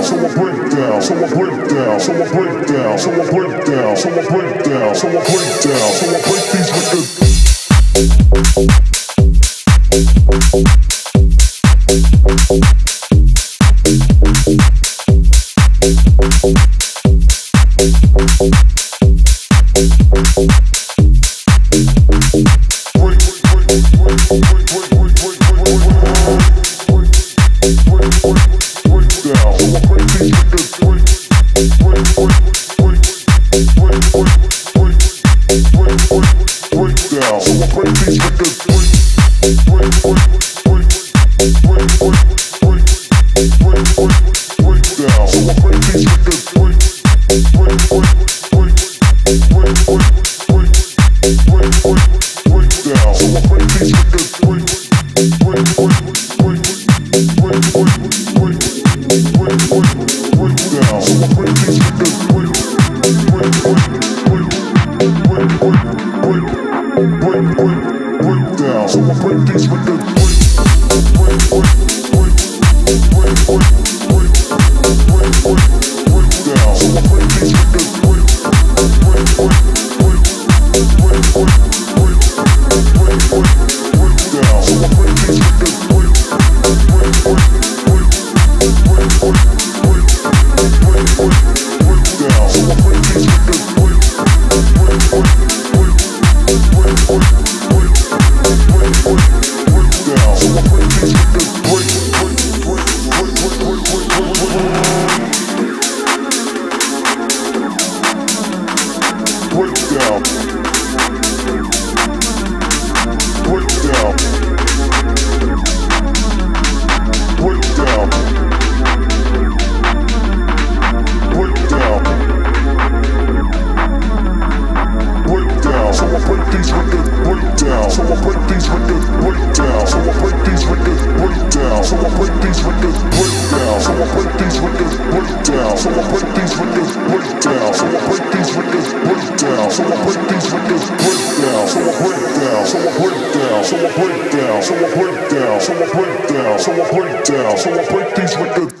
breakdown, so a breakdown, so a breakdown, so a breakdown, so a breakdown, so a breakdown, so a breakdown, so I break these niggas. girl. break, break. Who break this with the break these records, break down. So I break these records, break down breakdown. So I break these records breakdown. So I break these records breakdown. So I break these records breakdown. So I break down. So I break down. So I break down. So I break down. So I break down. So I break down. So I break these records.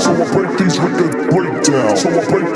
So I break these records, break down. So I break